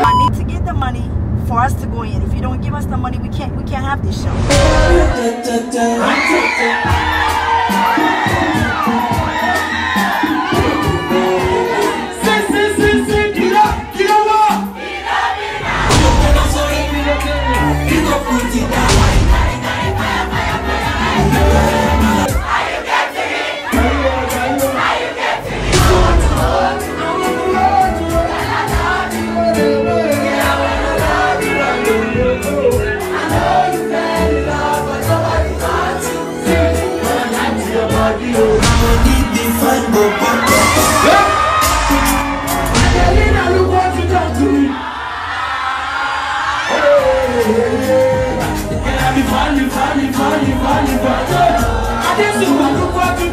I need to get the money for us to go in. If you don't give us the money, we can't we can't have this show. I vale, vale, vale, vale. Adesso quando qua tu